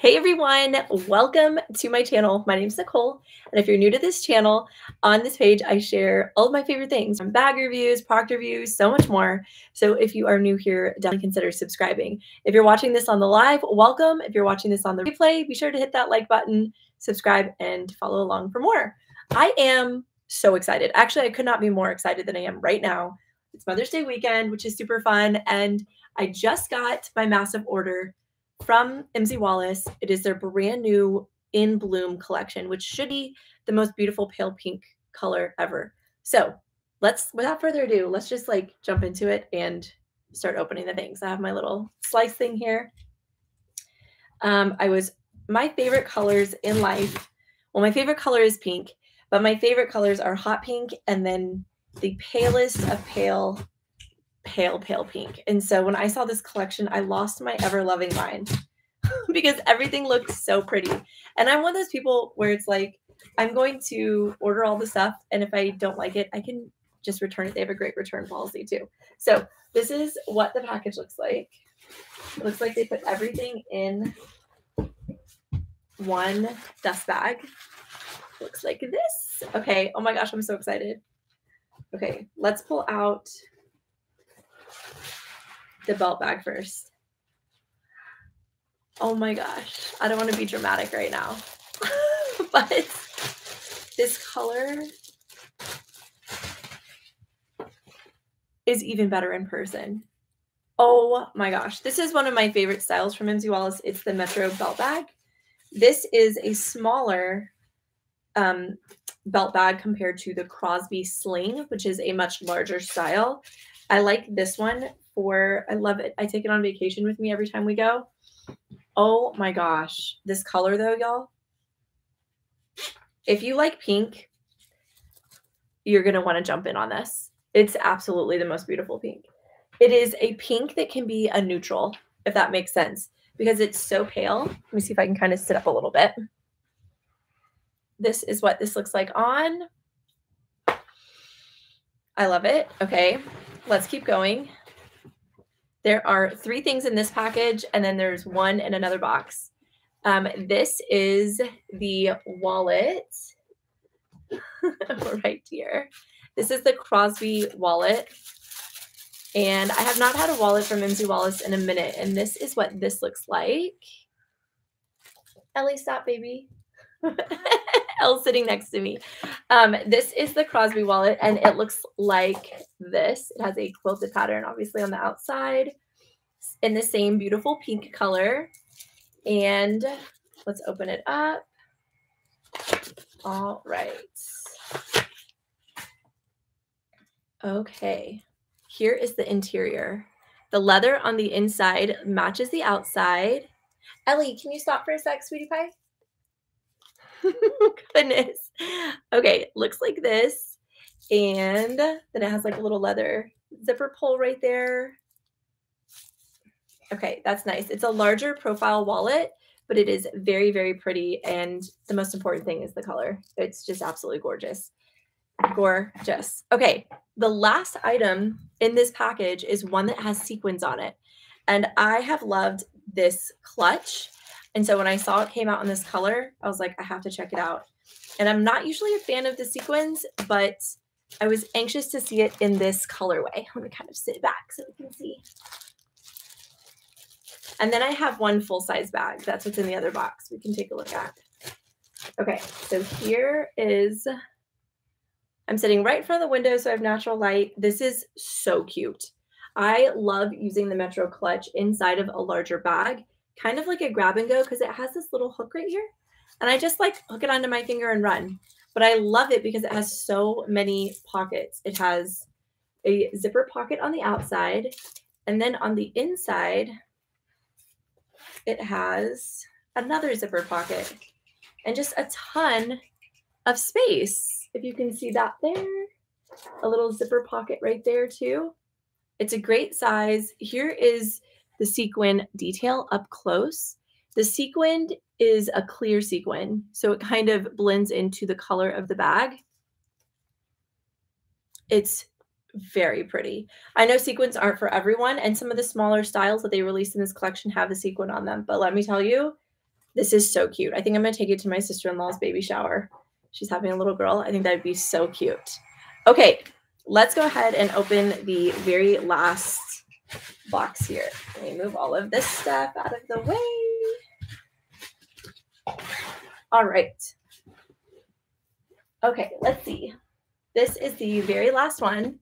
Hey everyone, welcome to my channel. My name is Nicole, and if you're new to this channel, on this page I share all of my favorite things from bag reviews, product reviews, so much more. So if you are new here, definitely consider subscribing. If you're watching this on the live, welcome. If you're watching this on the replay, be sure to hit that like button, subscribe, and follow along for more. I am so excited. Actually, I could not be more excited than I am right now. It's Mother's Day weekend, which is super fun, and I just got my massive order from MZ Wallace. It is their brand new In Bloom collection, which should be the most beautiful pale pink color ever. So let's, without further ado, let's just like jump into it and start opening the things. I have my little slice thing here. Um, I was, my favorite colors in life, well, my favorite color is pink, but my favorite colors are hot pink and then the palest of pale pale, pale pink. And so when I saw this collection, I lost my ever loving mind because everything looked so pretty. And I'm one of those people where it's like, I'm going to order all the stuff. And if I don't like it, I can just return it. They have a great return policy too. So this is what the package looks like. It looks like they put everything in one dust bag. Looks like this. Okay. Oh my gosh, I'm so excited. Okay, let's pull out the belt bag first. Oh my gosh. I don't want to be dramatic right now. but this color is even better in person. Oh my gosh. This is one of my favorite styles from MZ Wallace. It's the Metro belt bag. This is a smaller um, belt bag compared to the Crosby Sling, which is a much larger style. I like this one for, I love it. I take it on vacation with me every time we go. Oh my gosh. This color though, y'all. If you like pink, you're going to want to jump in on this. It's absolutely the most beautiful pink. It is a pink that can be a neutral, if that makes sense, because it's so pale. Let me see if I can kind of sit up a little bit. This is what this looks like on. I love it. Okay, let's keep going. There are three things in this package, and then there's one in another box. Um, this is the wallet right here. This is the Crosby wallet. And I have not had a wallet from MZ Wallace in a minute. And this is what this looks like. Ellie, stop, baby. Elle sitting next to me. Um, this is the Crosby wallet, and it looks like this. It has a quilted pattern, obviously, on the outside in the same beautiful pink color. And let's open it up. All right. Okay, here is the interior. The leather on the inside matches the outside. Ellie, can you stop for a sec, sweetie pie? Goodness. Okay, looks like this. And then it has like a little leather zipper pull right there. Okay, that's nice. It's a larger profile wallet, but it is very, very pretty. And the most important thing is the color. It's just absolutely gorgeous. Gorgeous. Okay, the last item in this package is one that has sequins on it. And I have loved this clutch. And so when I saw it came out in this color, I was like, I have to check it out. And I'm not usually a fan of the sequins, but I was anxious to see it in this colorway. Let me kind of sit back so we can see. And then I have one full size bag. That's what's in the other box. We can take a look at. Okay, so here is, I'm sitting right in front of the window, so I have natural light. This is so cute. I love using the Metro clutch inside of a larger bag kind of like a grab and go because it has this little hook right here. And I just like hook it onto my finger and run. But I love it because it has so many pockets. It has a zipper pocket on the outside. And then on the inside, it has another zipper pocket and just a ton of space. If you can see that there, a little zipper pocket right there too. It's a great size. Here is the sequin detail up close. The sequin is a clear sequin, so it kind of blends into the color of the bag. It's very pretty. I know sequins aren't for everyone, and some of the smaller styles that they released in this collection have a sequin on them. But let me tell you, This is so cute. I think I'm going to take it to my sister-in-law's baby shower. She's having a little girl. I think that'd be so cute. Okay, let's go ahead and open the very last box here. Let me move all of this stuff out of the way. All right. Okay, let's see. This is the very last one.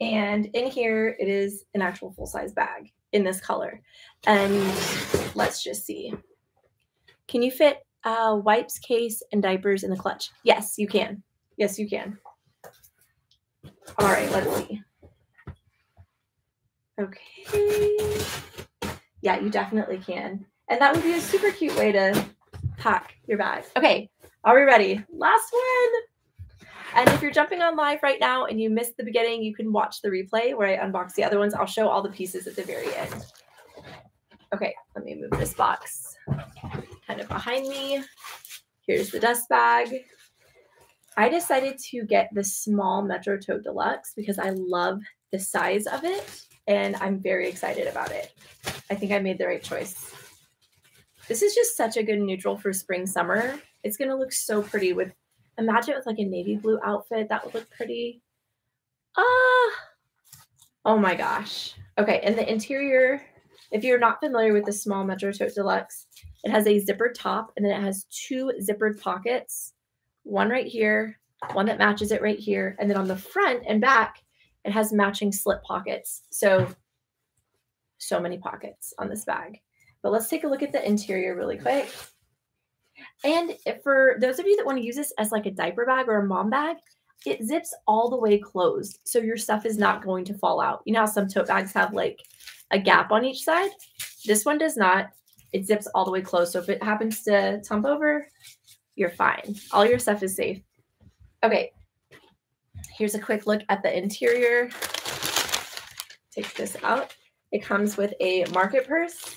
And in here, it is an actual full-size bag in this color. And let's just see. Can you fit uh, wipes, case, and diapers in the clutch? Yes, you can. Yes, you can. All right, let's see. Okay. Yeah, you definitely can. And that would be a super cute way to pack your bag. Okay, are we ready? Last one. And if you're jumping on live right now and you missed the beginning, you can watch the replay where I unbox the other ones. I'll show all the pieces at the very end. Okay, let me move this box kind of behind me. Here's the dust bag. I decided to get the small Metro Tote Deluxe because I love the size of it and I'm very excited about it. I think I made the right choice. This is just such a good neutral for spring summer. It's to look so pretty with imagine it with like a navy blue outfit. That would look pretty. Ah. Uh, oh my gosh. Okay, and the interior, if you're not familiar with the small Metro Tote Deluxe, it has a zippered top and then it has two zippered pockets. One right here, one that matches it right here, and then on the front and back, it has matching slip pockets. So so many pockets on this bag. But let's take a look at the interior really quick. And for those of you that want to use this as like a diaper bag or a mom bag, it zips all the way closed. So your stuff is not going to fall out. You know how some tote bags have like a gap on each side? This one does not. It zips all the way closed. So if it happens to tump over, you're fine. All your stuff is safe. Okay. Here's a quick look at the interior. Take this out. It comes with a market purse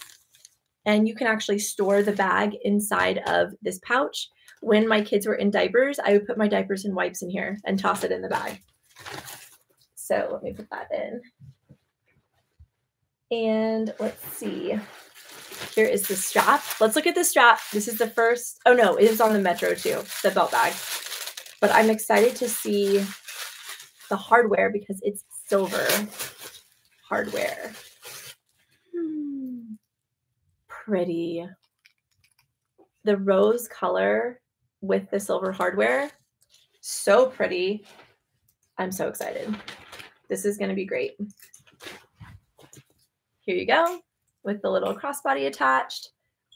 and you can actually store the bag inside of this pouch. When my kids were in diapers, I would put my diapers and wipes in here and toss it in the bag. So let me put that in. And let's see. Here is the strap. Let's look at the strap. This is the first. Oh no, it is on the Metro too, the belt bag. But I'm excited to see the hardware because it's silver hardware pretty. The rose color with the silver hardware, so pretty. I'm so excited. This is going to be great. Here you go with the little crossbody attached.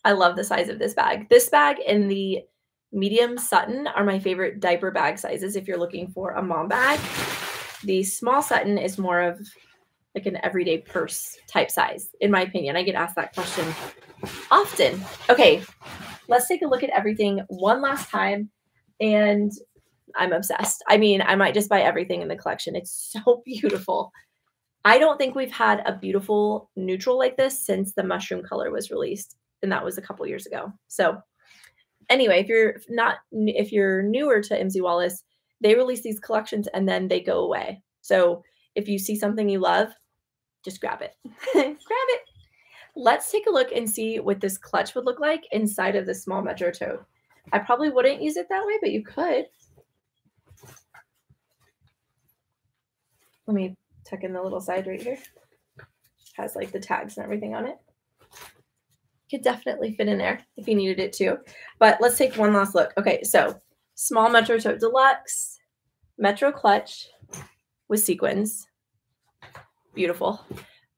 I love the size of this bag. This bag and the medium Sutton are my favorite diaper bag sizes if you're looking for a mom bag. The small Sutton is more of like an everyday purse type size, in my opinion. I get asked that question often. Okay, let's take a look at everything one last time. And I'm obsessed. I mean, I might just buy everything in the collection. It's so beautiful. I don't think we've had a beautiful neutral like this since the mushroom color was released, and that was a couple years ago. So, anyway, if you're not if you're newer to MZ Wallace, they release these collections and then they go away. So, if you see something you love, just grab it. grab it. Let's take a look and see what this clutch would look like inside of the small Metro tote. I probably wouldn't use it that way, but you could. Let me tuck in the little side right here. Has like the tags and everything on it. Could definitely fit in there if you needed it to. But let's take one last look. Okay, so small Metro Tote Deluxe, Metro Clutch with sequins. Beautiful.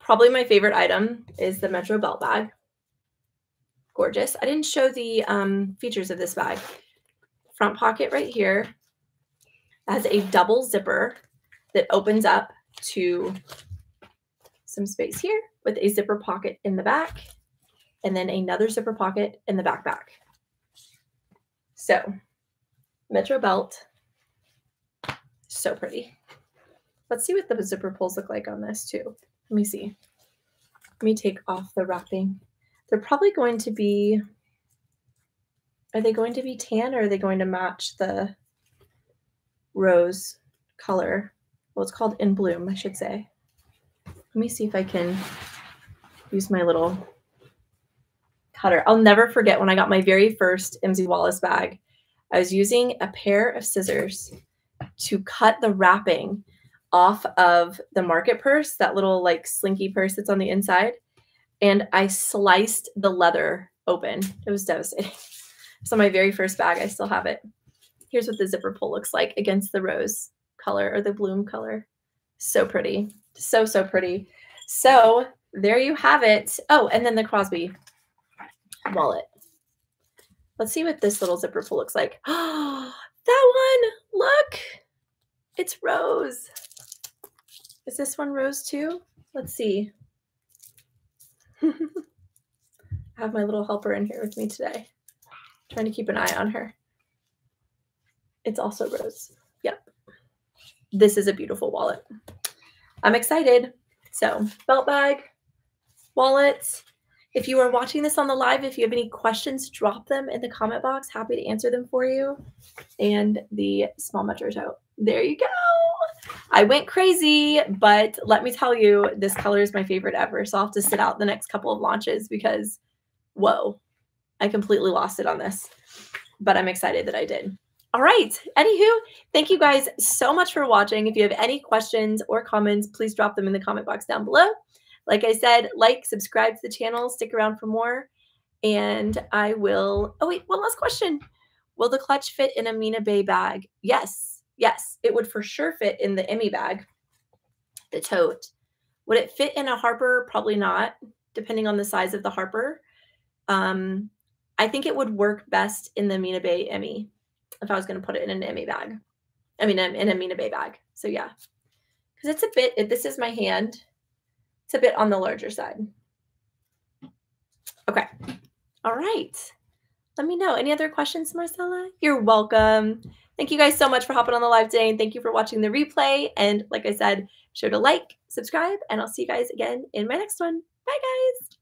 Probably my favorite item is the Metro belt bag. Gorgeous. I didn't show the um, features of this bag. Front pocket right here has a double zipper that opens up to some space here with a zipper pocket in the back and then another zipper pocket in the backpack. So Metro belt, so pretty. Let's see what the zipper pulls look like on this too. Let me see. Let me take off the wrapping. They're probably going to be, are they going to be tan or are they going to match the rose color? Well, it's called In Bloom, I should say. Let me see if I can use my little cutter. I'll never forget when I got my very first MZ Wallace bag. I was using a pair of scissors to cut the wrapping off of the market purse, that little like slinky purse that's on the inside. And I sliced the leather open. It was devastating. So my very first bag, I still have it. Here's what the zipper pull looks like against the rose color or the bloom color. So pretty. So, so pretty. So there you have it. Oh, and then the Crosby wallet. Let's see what this little zipper pull looks like. Oh, that one. Look. It's rose. Is this one rose too? Let's see. I have my little helper in here with me today. trying to keep an eye on her. It's also rose. Yep. This is a beautiful wallet. I'm excited. So, belt bag, wallet. If you are watching this on the live, if you have any questions, drop them in the comment box. Happy to answer them for you. And the small metro tote. There you go. I went crazy, but let me tell you, this color is my favorite ever. So I'll have to sit out the next couple of launches because, whoa, I completely lost it on this. But I'm excited that I did. All right. Anywho, thank you guys so much for watching. If you have any questions or comments, please drop them in the comment box down below. Like I said, like, subscribe to the channel, stick around for more. And I will. Oh, wait, one last question. Will the clutch fit in a Mina Baie bag? Yes yes, it would for sure fit in the Emmy bag, the tote. Would it fit in a Harper? Probably not, depending on the size of the Harper. Um, I think it would work best in the Mina Baie Emmy if I was going to put it in an Emmy bag. I mean, in a Mina Baie bag. So yeah, because it's a bit. If this is my hand, it's a bit on the larger side. Okay. All right. Let me know. Any other questions, Marcella? You're welcome. Thank you guys so much for hopping on the live today. And thank you for watching the replay. And like I said, sure to like, subscribe, and I'll see you guys again in my next one. Bye, guys.